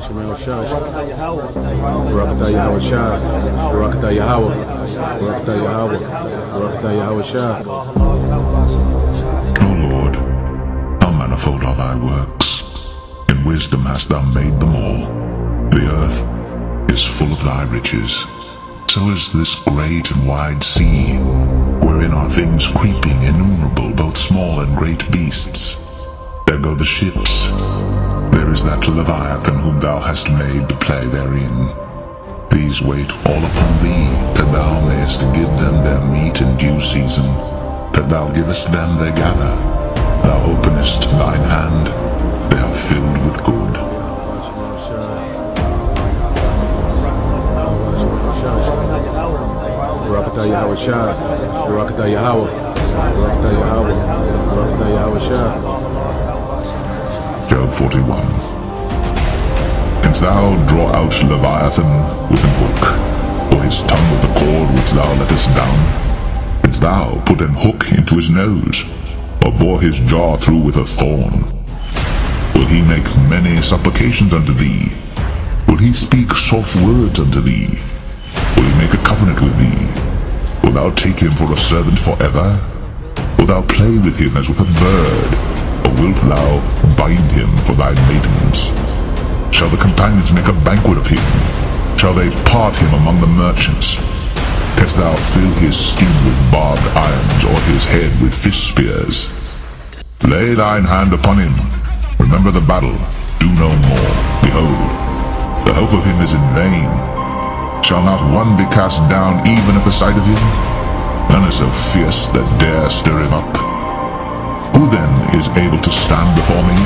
Shah. Barakatah Yahweh Shah. Barakatah Yahweh. Barakatah Yahweh. Barakatah Yahweh Shah. O Lord, how manifold are thy works. In wisdom hast thou made them all. The earth is full of thy riches. So is this great and wide sea, wherein are things creeping innumerable, both small and great beasts. There go the ships. There is that Leviathan whom thou hast made to play therein. These wait all upon thee, that thou mayest give them their meat in due season, that thou givest them their gather. Thou openest thine hand, they are filled with good. Barakatah Yahweh Shah. Barakatah Yahweh. Barakatah Yahweh. Yahweh Shah. Job 41. Canst thou draw out Leviathan with an hook, or his tongue with the cord which thou lettest down? Canst thou put an hook into his nose, or bore his jaw through with a thorn? Will he make many supplications unto thee? Will he speak soft words unto thee? Will he make a covenant with thee? Wilt thou take him for a servant forever? Wilt thou play with him as with a bird? Thou bind him for thy maidens? Shall the companions make a banquet of him? Shall they part him among the merchants? Canst thou fill his skin with barbed irons, or his head with fish spears? Lay thine hand upon him. Remember the battle. Do no more. Behold, the hope of him is in vain. Shall not one be cast down even at the sight of him? None is so fierce that dare stir him up. Is able to stand before me?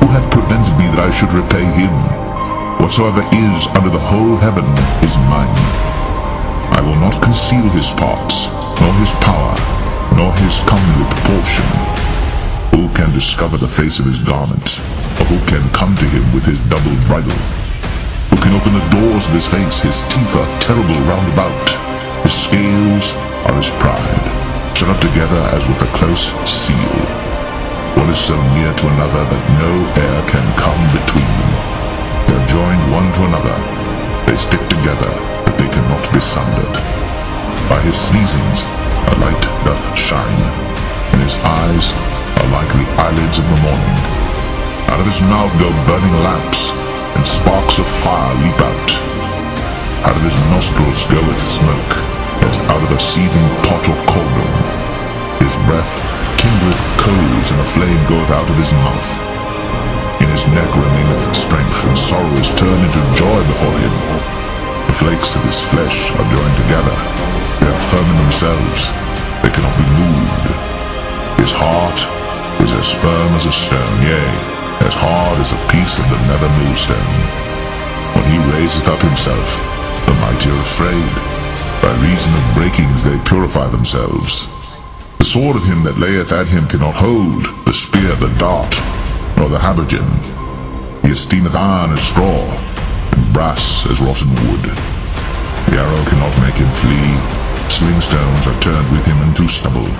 Who hath prevented me that I should repay him? Whatsoever is under the whole heaven is mine. I will not conceal his parts, nor his power, nor his comely proportion. Who can discover the face of his garment? Or who can come to him with his double bridle? Who can open the doors of his face? His teeth are terrible round about. His scales are his pride, shut up together as with a close seal. Is so near to another that no air can come between them. They are joined one to another. They stick together, but they cannot be sundered. By his sneezings a light doth shine, and his eyes are like the eyelids of the morning. Out of his mouth go burning lamps, and sparks of fire leap out. Out of his nostrils goeth smoke, as out of a seething pot or cauldron. His breath kindleth coals, and a flame goeth out of his mouth. In his neck remaineth strength, and sorrow is turned into joy before him. The flakes of his flesh are joined together. They are firm in themselves. They cannot be moved. His heart is as firm as a stone, yea, as hard as a piece of the nether millstone. When he raiseth up himself, the mighty are afraid. By reason of breakings they purify themselves. The sword of him that layeth at him cannot hold, the spear, the dart, nor the habergeon. He esteemeth iron as straw, and brass as rotten wood. The arrow cannot make him flee. Sling stones are turned with him into stubble.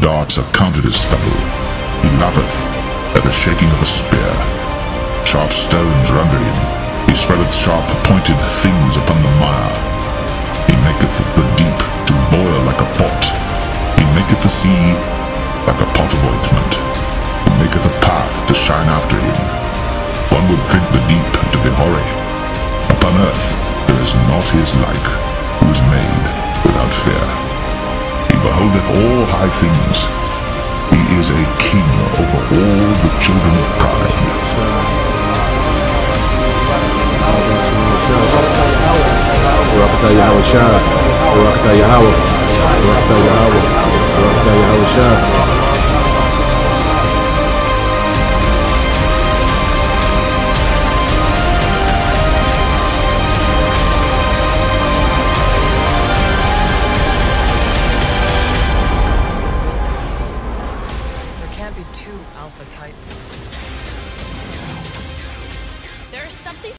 Darts are counted as stubble. He laugheth at the shaking of a spear. Sharp stones are under him. He spreadeth sharp pointed things upon the mire. He maketh the deep to boil like a pot. Maketh the sea like a pot of ointment. He maketh a path to shine after him. One would think the deep to be hoary. Upon earth there is not his like, who is made without fear. He beholdeth all high things. He is a king over all the children of pride tell you how to shop. Alpha There's something